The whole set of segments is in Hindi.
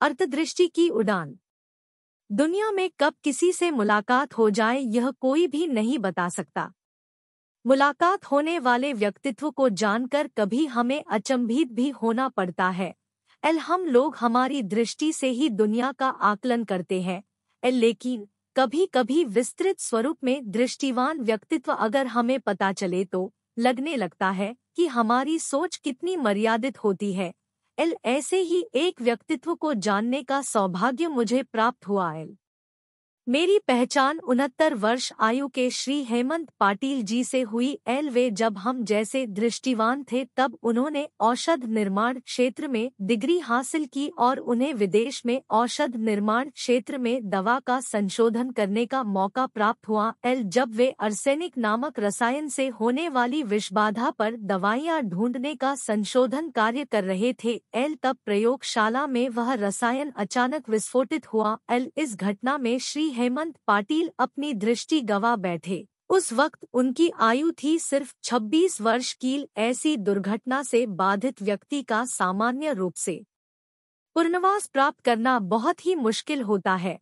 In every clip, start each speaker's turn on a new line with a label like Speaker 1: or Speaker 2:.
Speaker 1: अर्थदृष्टि की उड़ान। दुनिया में कब किसी से मुलाकात हो जाए यह कोई भी नहीं बता सकता। मुलाकात होने वाले व्यक्तित्व को जानकर कभी हमें अचंभित भी होना पड़ता है। एल, हम लोग हमारी दृष्टि से ही दुनिया का आकलन करते हैं। एल, लेकिन कभी कभी विस्तृत स्वरूप में दृष्टिवान व्यक्तित्व अगर हमें पता चले तो लगने लगता है कि हमारी सोच कितनी मर्यादित होती है। एल ऐसे ही एक व्यक्तित्व को जानने का सौभाग्य मुझे प्राप्त हुआ एल। मेरी पहचान उनहत्तर वर्ष आयु के श्री हेमंत पाटिल जी से हुई, एल वे जब हम जैसे दृष्टिवान थे, तब उन्होंने औषध निर्माण क्षेत्र में डिग्री हासिल की और उन्हें विदेश में औषध निर्माण क्षेत्र में दवा का संशोधन करने का मौका प्राप्त हुआ। एल जब वे अर्सेनिक नामक रसायन से होने वाली विषबाधा पर दवाइयाँ ढूँढने का संशोधन कार्य कर रहे थे, एल तब प्रयोगशाला में वह रसायन अचानक विस्फोटित हुआ। एल इस घटना में श्री हेमंत पाटिल अपनी दृष्टि गवा बैठे। उस वक्त उनकी आयु थी सिर्फ़ 26 वर्ष की। ऐसी दुर्घटना से बाधित व्यक्ति का सामान्य रूप से पुनर्वास प्राप्त करना बहुत ही मुश्किल होता है।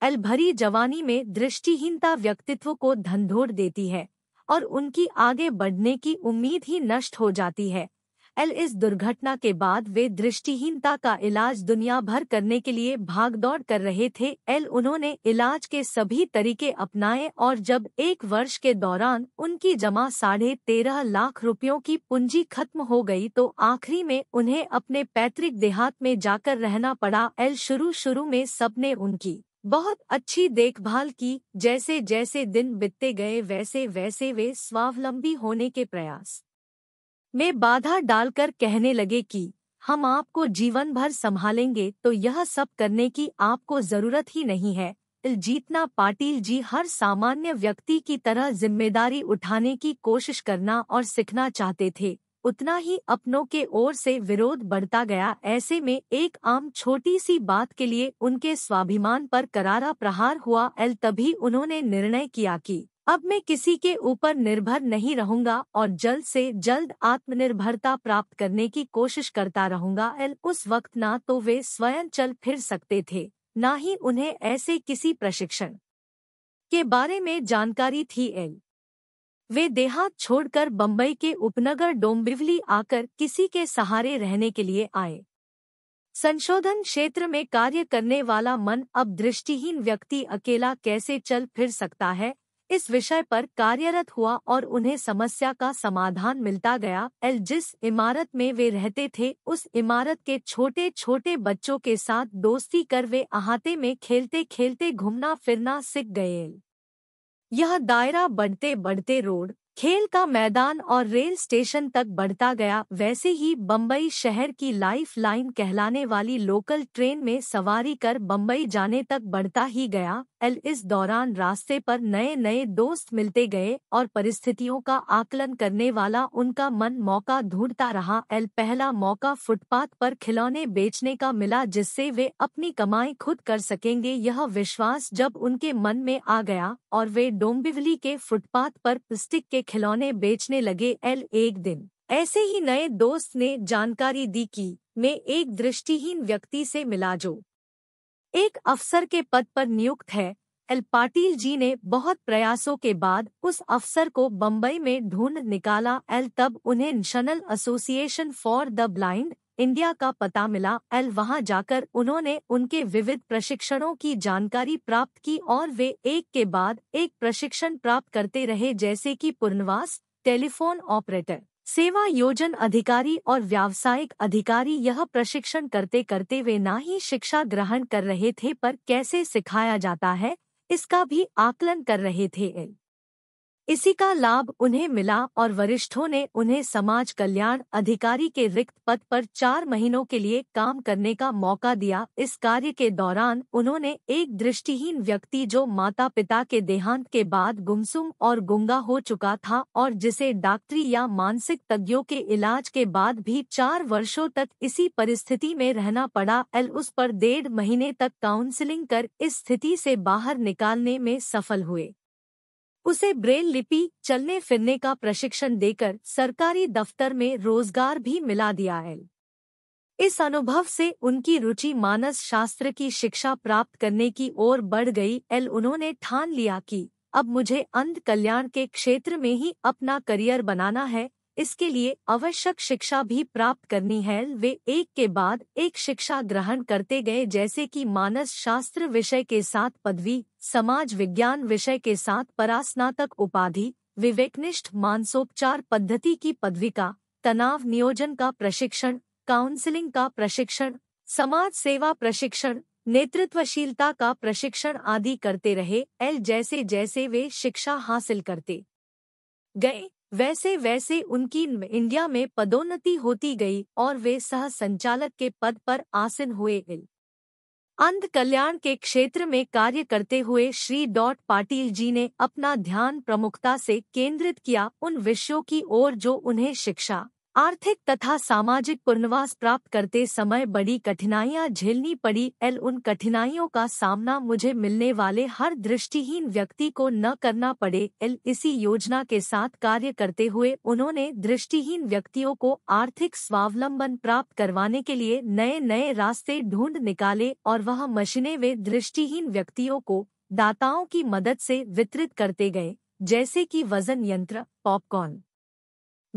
Speaker 1: अलभरी जवानी में दृष्टिहीनता व्यक्तित्व को धंधोड़ देती है और उनकी आगे बढ़ने की उम्मीद ही नष्ट हो जाती है। एल इस दुर्घटना के बाद वे दृष्टिहीनता का इलाज दुनिया भर करने के लिए भागदौड़ कर रहे थे। एल उन्होंने इलाज के सभी तरीके अपनाए और जब एक वर्ष के दौरान उनकी जमा साढ़े तेरह लाख रुपयों की पूंजी खत्म हो गई तो आखिरी में उन्हें अपने पैतृक देहात में जाकर रहना पड़ा। एल शुरू शुरू में सबने उनकी बहुत अच्छी देखभाल की, जैसे जैसे दिन बीतते गए वैसे वैसे वे स्वावलंबी होने के प्रयास में बाधा डालकर कहने लगे कि, हम आपको जीवन भर संभालेंगे तो यह सब करने की आपको ज़रूरत ही नहीं है। जीतना पाटिल जी हर सामान्य व्यक्ति की तरह ज़िम्मेदारी उठाने की कोशिश करना और सीखना चाहते थे। उतना ही अपनों के ओर से विरोध बढ़ता गया। ऐसे में एक आम छोटी सी बात के लिए उनके स्वाभिमान पर करारा प्रहार हुआ। एल तभी उन्होंने निर्णय किया कि अब मैं किसी के ऊपर निर्भर नहीं रहूँगा और जल्द से जल्द आत्मनिर्भरता प्राप्त करने की कोशिश करता रहूँगा। एल, उस वक्त ना तो वे स्वयं चल फिर सकते थे, न ही उन्हें ऐसे किसी प्रशिक्षण के बारे में जानकारी थी। एल, वे देहात छोड़कर बम्बई के उपनगर डोम्बिवली आकर किसी के सहारे रहने के लिए आए। संशोधन क्षेत्र में कार्य करने वाला मन अब दृष्टिहीन व्यक्ति अकेला कैसे चल फिर सकता है? इस विषय पर कार्यरत हुआ और उन्हें समस्या का समाधान मिलता गया। एल जिस इमारत में वे रहते थे, उस इमारत के छोटे छोटे बच्चों के साथ दोस्ती कर वे अहाते में खेलते खेलते घूमना फिरना सीख गए। यह दायरा बढ़ते बढ़ते रोड खेल का मैदान और रेल स्टेशन तक बढ़ता गया, वैसे ही बम्बई शहर की लाइफ लाइन कहलाने वाली लोकल ट्रेन में सवारी कर बम्बई जाने तक बढ़ता ही गया। एल, इस दौरान रास्ते पर नए नए दोस्त मिलते गए और परिस्थितियों का आकलन करने वाला उनका मन मौका ढूंढता रहा। एल, पहला मौका फुटपाथ पर खिलौने बेचने का मिला, जिससे वे अपनी कमाई खुद कर सकेंगे। यह विश्वास जब उनके मन में आ गया और वे डोम्बिवली के फुटपाथ पर प्लास्टिक के खिलौने बेचने लगे एल एक दिन। ऐसे ही नए दोस्त ने जानकारी दी कि मैं एक दृष्टिहीन व्यक्ति से मिला जो एक अफसर के पद पर नियुक्त है। एल पाटिल जी ने बहुत प्रयासों के बाद उस अफसर को बम्बई में ढूंढ निकाला। एल तब उन्हें National Association for the Blind India का पता मिला, एल वहाँ जाकर उन्होंने उनके विविध प्रशिक्षणों की जानकारी प्राप्त की और वे एक के बाद एक प्रशिक्षण प्राप्त करते रहे जैसे कि पुनर्वास टेलीफोन ऑपरेटर, सेवा योजन अधिकारी और व्यावसायिक अधिकारी। यह प्रशिक्षण करते करते वे न ही शिक्षा ग्रहण कर रहे थे पर कैसे सिखाया जाता है, इसका भी आकलन कर रहे थे इसी का लाभ उन्हें मिला और वरिष्ठों ने उन्हें समाज कल्याण अधिकारी के रिक्त पद पर चार महीनों के लिए काम करने का मौका दिया। इस कार्य के दौरान उन्होंने एक दृष्टिहीन व्यक्ति जो माता पिता के देहांत के बाद गुमसुम और गुंगा हो चुका था और जिसे डॉक्टरी या मानसिक तज्ञों के इलाज के बाद भी चार वर्षों तक इसी परिस्थिति में रहना पड़ा। एल उस पर डेढ़ महीने तक काउंसिलिंग कर इस स्थिति से बाहर निकालने में सफल हुए। उसे ब्रेल लिपि चलने फिरने का प्रशिक्षण देकर सरकारी दफ्तर में रोज़गार भी मिला दिया है। इस अनुभव से उनकी रुचि मानस शास्त्र की शिक्षा प्राप्त करने की ओर बढ़ गई। एल, उन्होंने ठान लिया कि अब मुझे अंध कल्याण के क्षेत्र में ही अपना करियर बनाना है। इसके लिए आवश्यक शिक्षा भी प्राप्त करनी है। वे एक के बाद एक शिक्षा ग्रहण करते गए, जैसे कि मानस शास्त्र विषय के साथ पदवी समाज विज्ञान विषय के साथ परास्नातक उपाधि, विवेकनिष्ठ मानसोपचार पद्धति की पदविका, तनाव नियोजन का प्रशिक्षण, काउंसलिंग का प्रशिक्षण, समाज सेवा प्रशिक्षण, नेतृत्वशीलता का प्रशिक्षण आदि करते रहे, एल जैसे जैसे वे शिक्षा हासिल करते गए, वैसे वैसे उनकी इंडिया में पदोन्नति होती गई और वे सह संचालक के पद पर आसीन हुए अंध कल्याण के क्षेत्र में कार्य करते हुए श्री डॉट पाटिल जी ने अपना ध्यान प्रमुखता से केंद्रित किया उन विषयों की ओर जो उन्हें शिक्षा आर्थिक तथा सामाजिक पुनर्वास प्राप्त करते समय बड़ी कठिनाइयाँ झेलनी पड़ी। एल, उन कठिनाइयों का सामना मुझे मिलने वाले हर दृष्टिहीन व्यक्ति को न करना पड़े। एल, इसी योजना के साथ कार्य करते हुए उन्होंने दृष्टिहीन व्यक्तियों को आर्थिक स्वावलंबन प्राप्त करवाने के लिए नए नए रास्ते ढूंढ निकाले और वह मशीनें वे दृष्टिहीन व्यक्तियों को दाताओं की मदद से वितरित करते गए, जैसे कि वज़न यंत्र, popcorn.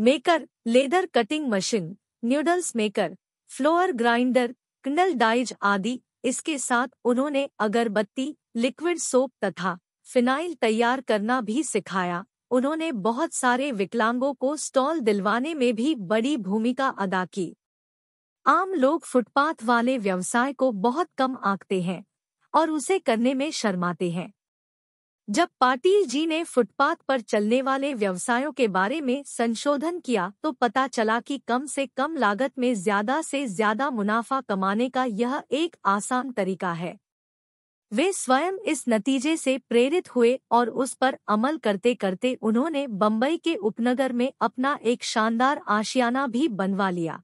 Speaker 1: Maker leather cutting machine noodles maker flour grinder candle dies आदि। इसके साथ उन्होंने अगरबत्ती लिक्विड सोप तथा फिनाइल तैयार करना भी सिखाया। उन्होंने बहुत सारे विकलांगों को स्टॉल दिलवाने में भी बड़ी भूमिका अदा की। आम लोग फुटपाथ वाले व्यवसाय को बहुत कम आंकते हैं और उसे करने में शर्माते हैं। जब पाटिल जी ने फुटपाथ पर चलने वाले व्यवसायों के बारे में संशोधन किया तो पता चला कि कम से कम लागत में ज़्यादा से ज़्यादा मुनाफा कमाने का यह एक आसान तरीका है। वे स्वयं इस नतीजे से प्रेरित हुए और उस पर अमल करते करते उन्होंने बम्बई के उपनगर में अपना एक शानदार आशियाना भी बनवा लिया।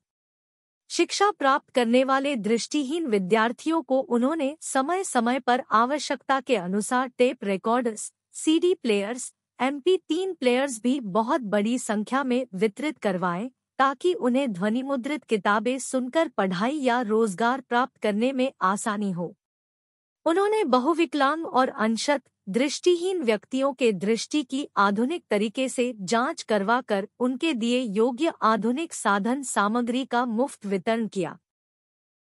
Speaker 1: शिक्षा प्राप्त करने वाले दृष्टिहीन विद्यार्थियों को उन्होंने समय समय पर आवश्यकता के अनुसार tape recorders CD players MP तीन प्लेयर्स भी बहुत बड़ी संख्या में वितरित करवाए, ताकि उन्हें ध्वनि मुद्रित किताबें सुनकर पढ़ाई या रोज़गार प्राप्त करने में आसानी हो। उन्होंने बहुविकलांग और अंशत दृष्टिहीन व्यक्तियों के दृष्टि की आधुनिक तरीके से जाँच करवाकर उनके दिए योग्य आधुनिक साधन सामग्री का मुफ़्त वितरण किया।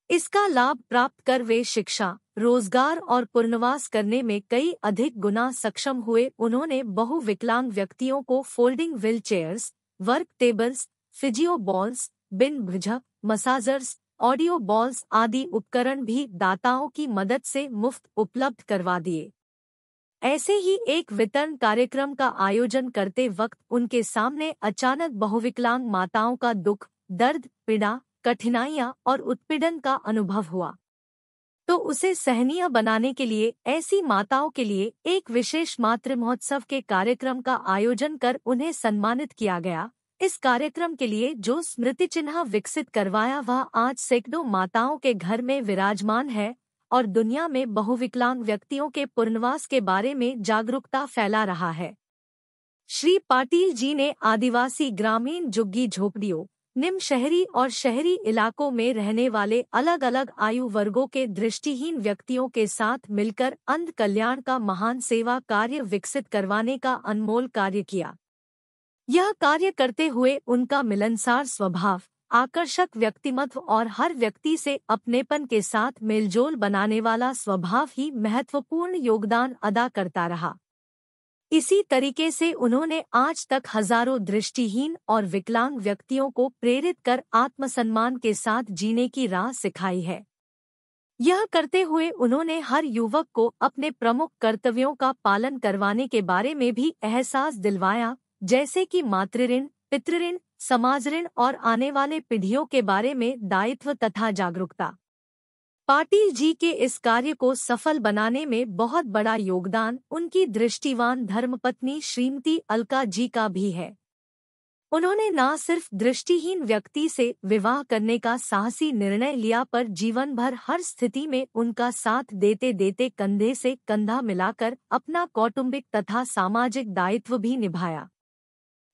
Speaker 1: इसका लाभ प्राप्त कर वे शिक्षा, रोज़गार और पुनर्वास करने में कई अधिक गुना सक्षम हुए। उन्होंने बहुविकलांग व्यक्तियों को folding wheel chairs work tables, physio balls, बिन भुज, मसाजर्स, ऑडियो बॉल्स आदि उपकरण भी दाताओं की मदद से मुफ़्त उपलब्ध करवा दिए। ऐसे ही एक वितरण कार्यक्रम का आयोजन करते वक्त उनके सामने अचानक बहुविकलांग माताओं का दुख, दर्द, पीड़ा, कठिनाइयाँ और उत्पीड़न का अनुभव हुआ। तो उसे सहनीय बनाने के लिए, ऐसी माताओं के लिए एक विशेष मातृ महोत्सव के कार्यक्रम का आयोजन कर उन्हें सम्मानित किया गया। इस कार्यक्रम के लिए जो स्मृति चिन्ह विकसित करवाया, वह आज सैकड़ों माताओं के घर में विराजमान है और दुनिया में बहुविकलांग व्यक्तियों के पुनर्वास के बारे में जागरूकता फैला रहा है। श्री पाटिल जी ने आदिवासी ग्रामीण जुग्गी झोपड़ियों निम्न शहरी और शहरी इलाकों में रहने वाले अलग अलग आयु वर्गों के दृष्टिहीन व्यक्तियों के साथ मिलकर अंध कल्याण का महान सेवा कार्य विकसित करवाने का अनमोल कार्य किया। यह कार्य करते हुए उनका मिलनसार स्वभाव आकर्षक व्यक्तिमत्व और हर व्यक्ति से अपनेपन के साथ मेलजोल बनाने वाला स्वभाव ही महत्वपूर्ण योगदान अदा करता रहा। इसी तरीके से उन्होंने आज तक हज़ारों दृष्टिहीन और विकलांग व्यक्तियों को प्रेरित कर आत्मसम्मान के साथ जीने की राह सिखाई है। यह करते हुए उन्होंने हर युवक को अपने प्रमुख कर्तव्यों का पालन करवाने के बारे में भी एहसास दिलवाया, जैसे कि मातृऋण, पितृऋण समाज ऋण और आने वाले पीढ़ियों के बारे में दायित्व तथा जागरूकता। पाटिल जी के इस कार्य को सफल बनाने में बहुत बड़ा योगदान उनकी दृष्टिवान धर्मपत्नी श्रीमती अलका जी का भी है। उन्होंने न सिर्फ़ दृष्टिहीन व्यक्ति से विवाह करने का साहसी निर्णय लिया पर जीवन भर हर स्थिति में उनका साथ देते देते कंधे से कंधा मिलाकर अपना कौटुंबिक तथा सामाजिक दायित्व भी निभाया।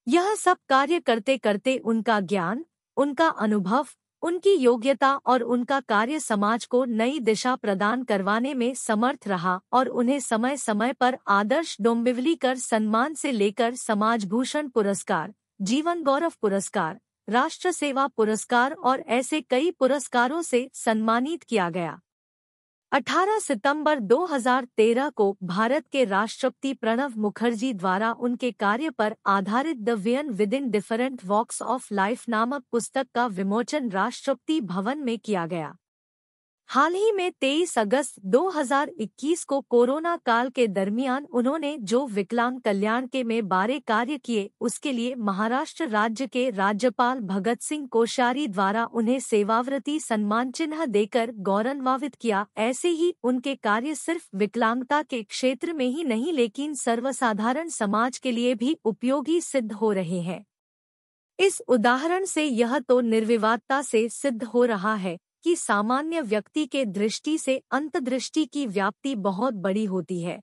Speaker 1: यह सब कार्य करते करते उनका ज्ञान, उनका अनुभव, उनकी योग्यता और उनका कार्य समाज को नई दिशा प्रदान करवाने में समर्थ रहा और उन्हें समय समय पर आदर्श डोम्बिवली कर सम्मान से लेकर समाज भूषण पुरस्कार, जीवन गौरव पुरस्कार, राष्ट्र सेवा पुरस्कार और ऐसे कई पुरस्कारों से सम्मानित किया गया। 18 सितंबर 2013 को भारत के राष्ट्रपति प्रणब मुखर्जी द्वारा उनके कार्य पर आधारित the vein within different walks of life नामक पुस्तक का विमोचन राष्ट्रपति भवन में किया गया। हाल ही में 23 अगस्त 2021 को कोरोना काल के दरमियान उन्होंने जो विकलांग कल्याण के में बारे कार्य किए, उसके लिए महाराष्ट्र राज्य के राज्यपाल भगत सिंह कोश्यारी द्वारा उन्हें सेवावृत्ति सम्मान चिन्ह देकर गौरवान्वित किया। ऐसे ही उनके कार्य सिर्फ़ विकलांगता के क्षेत्र में ही नहीं, लेकिन सर्वसाधारण समाज के लिए भी उपयोगी सिद्ध हो रहे हैं। इस उदाहरण से यह तो निर्विवादता से सिद्ध हो रहा है। कि सामान्य व्यक्ति के दृष्टि से अंतदृष्टि की व्याप्ति बहुत बड़ी होती है।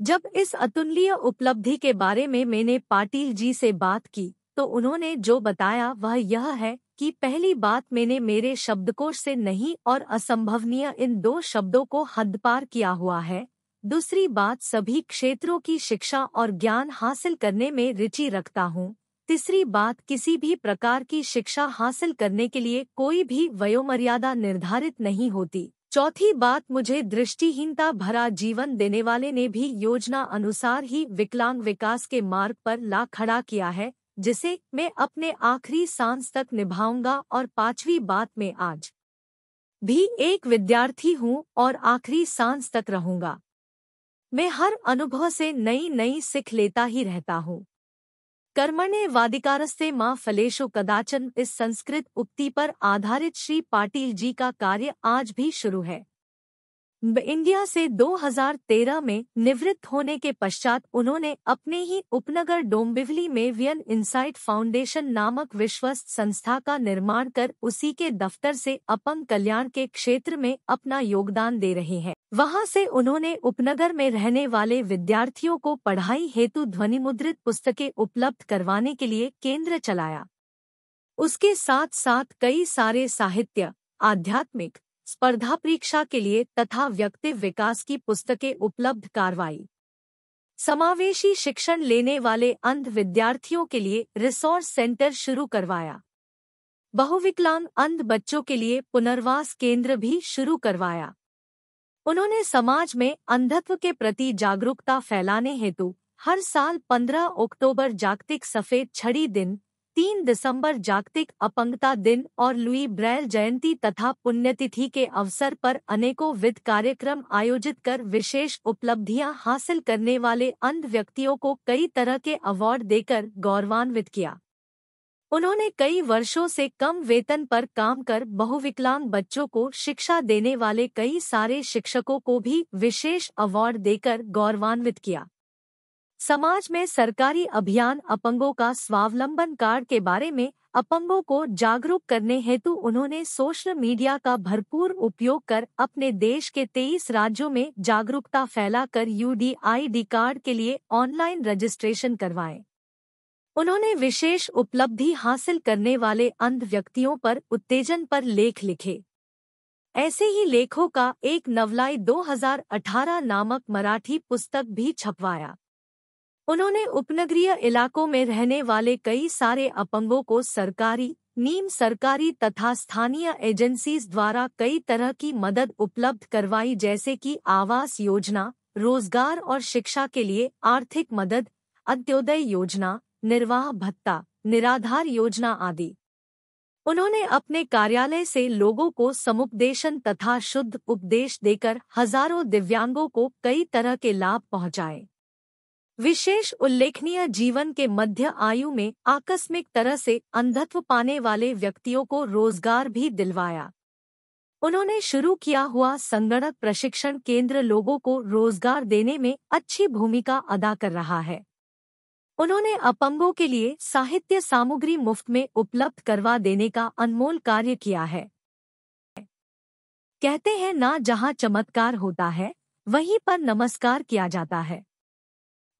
Speaker 1: जब इस अतुल्य उपलब्धि के बारे में मैंने पाटिल जी से बात की तो उन्होंने जो बताया वह यह है कि पहली बात मैंने मेरे शब्दकोश से नहीं और असंभवनीय इन दो शब्दों को हद पार किया हुआ है। दूसरी बात सभी क्षेत्रों की शिक्षा और ज्ञान हासिल करने में रुचि रखता हूँ। तीसरी बात, किसी भी प्रकार की शिक्षा हासिल करने के लिए कोई भी वयोमर्यादा निर्धारित नहीं होती। चौथी बात, मुझे दृष्टिहीनता भरा जीवन देने वाले ने भी योजना अनुसार ही विकलांग विकास के मार्ग पर ला खड़ा किया है, जिसे मैं अपने आखिरी सांस तक निभाऊँगा और पांचवी बात में आज भी एक विद्यार्थी हूँ और आखिरी सांस तक रहूँगा। मैं हर अनुभव से नई नई सिख लेता ही रहता हूँ। कर्मण्य वादिकारस्ते माँ फलेशो कदाचन इस संस्कृत उक्ति पर आधारित श्री पाटिल जी का कार्य आज भी शुरू है। इंडिया से 2013 में निवृत्त होने के पश्चात उन्होंने अपने ही उपनगर डोम्बिवली में वियन इंसाइट फाउंडेशन नामक विश्वस्त संस्था का निर्माण कर उसी के दफ्तर से अपंग कल्याण के क्षेत्र में अपना योगदान दे रहे हैं। वहाँ से उन्होंने उपनगर में रहने वाले विद्यार्थियों को पढ़ाई हेतु ध्वनिमुद्रित पुस्तकें उपलब्ध करवाने के लिए केंद्र चलाया। उसके साथ साथ कई सारे साहित्य, आध्यात्मिक स्पर्धा परीक्षा के लिए तथा व्यक्ति विकास की पुस्तकें उपलब्ध कारवाई समावेशी शिक्षण लेने वाले अंध विद्यार्थियों के लिए रिसोर्स सेंटर शुरू करवाया। बहुविकलांग अंध बच्चों के लिए पुनर्वास केंद्र भी शुरू करवाया। उन्होंने समाज में अंधत्व के प्रति जागरूकता फैलाने हेतु हर साल 15 अक्टूबर जागतिक सफ़ेद छड़ी दिन तीन दिसंबर जागतिक अपंगता दिन और लुई ब्रैल जयंती तथा पुण्यतिथि के अवसर पर अनेकों विध कार्यक्रम आयोजित कर विशेष उपलब्धियाँ हासिल करने वाले अंध व्यक्तियों को कई तरह के अवार्ड देकर गौरवान्वित किया। उन्होंने कई वर्षों से कम वेतन पर काम कर बहुविकलांग बच्चों को शिक्षा देने वाले कई सारे शिक्षकों को भी विशेष अवार्ड देकर गौरवान्वित किया। समाज में सरकारी अभियान अपंगों का स्वावलंबन कार्ड के बारे में अपंगों को जागरूक करने हेतु उन्होंने सोशल मीडिया का भरपूर उपयोग कर अपने देश के तेईस राज्यों में जागरूकता फैलाकर यूडीआईडी कार्ड के लिए ऑनलाइन रजिस्ट्रेशन करवाए। उन्होंने विशेष उपलब्धि हासिल करने वाले अंध व्यक्तियों पर उत्तेजन पर लेख लिखे। ऐसे ही लेखों का एक नवलाई 2018 नामक मराठी पुस्तक भी छपवाया। उन्होंने उपनगरीय इलाकों में रहने वाले कई सारे अपंगों को सरकारी, नीम सरकारी तथा स्थानीय एजेंसीज द्वारा कई तरह की मदद उपलब्ध करवाई जैसे कि आवास योजना, रोज़गार और शिक्षा के लिए आर्थिक मदद अंत्योदय योजना, निर्वाह भत्ता, निराधार योजना आदि। उन्होंने अपने कार्यालय से लोगों को समुपदेशन तथा शुद्ध उपदेश देकर हज़ारों दिव्यांगों को कई तरह के लाभ पहुँचाए। विशेष उल्लेखनीय जीवन के मध्य आयु में आकस्मिक तरह से अंधत्व पाने वाले व्यक्तियों को रोज़गार भी दिलवाया। उन्होंने शुरू किया हुआ संगणक प्रशिक्षण केंद्र लोगों को रोज़गार देने में अच्छी भूमिका अदा कर रहा है। उन्होंने अपंगों के लिए साहित्य सामग्री मुफ़्त में उपलब्ध करवा देने का अनमोल कार्य किया है। कहते हैं, ना जहाँ चमत्कार होता है, वहीं पर नमस्कार किया जाता है।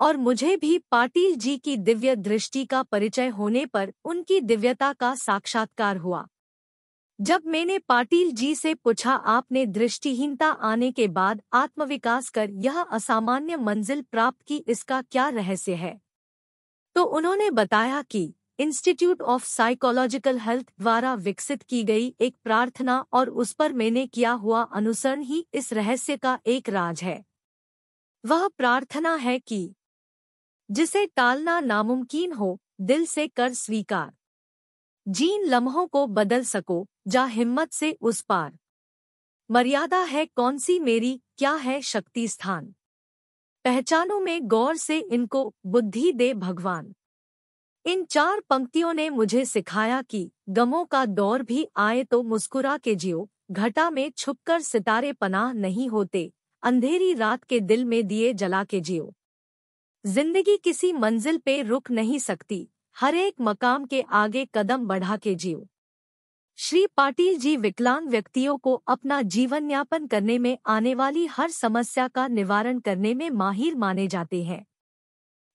Speaker 1: और मुझे भी पाटिल जी की दिव्य दृष्टि का परिचय होने पर उनकी दिव्यता का साक्षात्कार हुआ। जब मैंने पाटिल जी से पूछा, आपने दृष्टिहीनता आने के बाद आत्मविकास कर यह असामान्य मंजिल प्राप्त की, इसका क्या रहस्य है? तो उन्होंने बताया कि इंस्टीट्यूट ऑफ़ साइकोलॉजिकल हेल्थ द्वारा विकसित की गई एक प्रार्थना और उस पर मैंने किया हुआ अनुसरण ही इस रहस्य का एक राज है। वह प्रार्थना है कि जिसे टालना नामुमकिन हो, दिल से कर स्वीकार। जीन लम्हों को बदल सको, जा हिम्मत से उस पार। मर्यादा है कौन सी मेरी, क्या है शक्ति स्थान। पहचानों में गौर से इनको बुद्धि दे भगवान। इन चार पंक्तियों ने मुझे सिखाया कि गमों का दौर भी आए तो मुस्कुरा के जियो, घटा में छुपकर सितारे पनाह नहीं होते, अंधेरी रात के दिल में दिए जला के जियो। ज़िंदगी किसी मंजिल पे रुक नहीं सकती। हर एक मकाम के आगे कदम बढ़ा के जियो श्री पाटिल जी विकलांग व्यक्तियों को अपना जीवन यापन करने में आने वाली हर समस्या का निवारण करने में माहिर माने जाते हैं।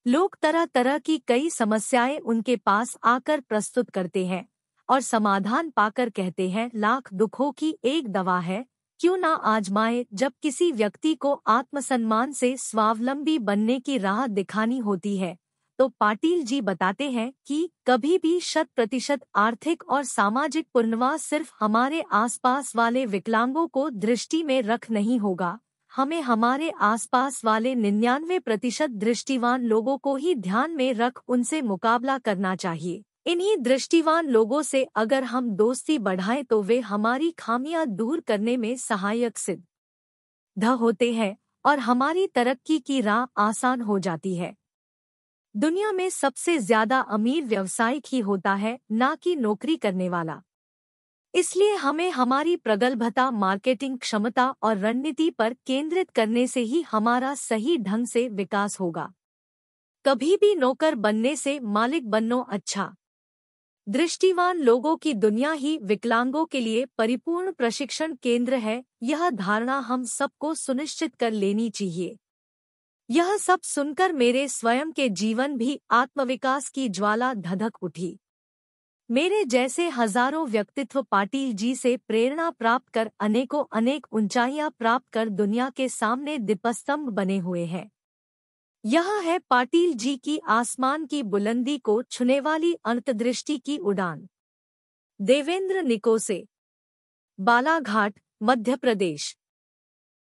Speaker 1: लोग तरह तरह की कई समस्याएँ उनके पास आकर प्रस्तुत करते हैं और समाधान पाकर कहते हैं, लाख दुखों की एक दवा है क्यों ना आजमाए जब किसी व्यक्ति को आत्मसम्मान से स्वावलंबी बनने की राह दिखानी होती है? तो पाटिल जी बताते हैं कि कभी भी शत प्रतिशत आर्थिक और सामाजिक पुनर्वास सिर्फ़ हमारे आसपास वाले विकलांगों को दृष्टि में रख नहीं होगा। हमें हमारे आसपास वाले निन्यानवे प्रतिशत दृष्टिवान लोगों को ही ध्यान में रख उनसे मुकाबला करना चाहिए। इन्हीं दृष्टिवान लोगों से अगर हम दोस्ती बढ़ाएँ तो वे हमारी खामियाँ दूर करने में सहायक सिद्ध ध होते हैं और हमारी तरक्की की राह आसान हो जाती है। दुनिया में सबसे ज़्यादा अमीर व्यवसायिक ही होता है, न कि नौकरी करने वाला। इसलिए हमें हमारी प्रगल्भता, मार्केटिंग क्षमता और रणनीति पर केंद्रित करने से ही हमारा सही ढंग से विकास होगा। कभी भी नौकर बनने से मालिक बननो अच्छा। दृष्टिवान लोगों की दुनिया ही विकलांगों के लिए परिपूर्ण प्रशिक्षण केंद्र है, यह धारणा हम सबको सुनिश्चित कर लेनी चाहिए। यह सब सुनकर मेरे स्वयं के जीवन भी आत्मविकास की ज्वाला धधक उठी। मेरे जैसे हज़ारों व्यक्तित्व पाटिल जी से प्रेरणा प्राप्त कर अनेकों अनेक ऊंचाइयाँ प्राप्त कर दुनिया के सामने दीपस्तंभ बने हुए हैं। यह है पाटिल जी की आसमान की बुलंदी को छुने वाली अंतदृष्टि की उड़ान। देवेंद्र निकोसे। बालाघाट, मध्य प्रदेश।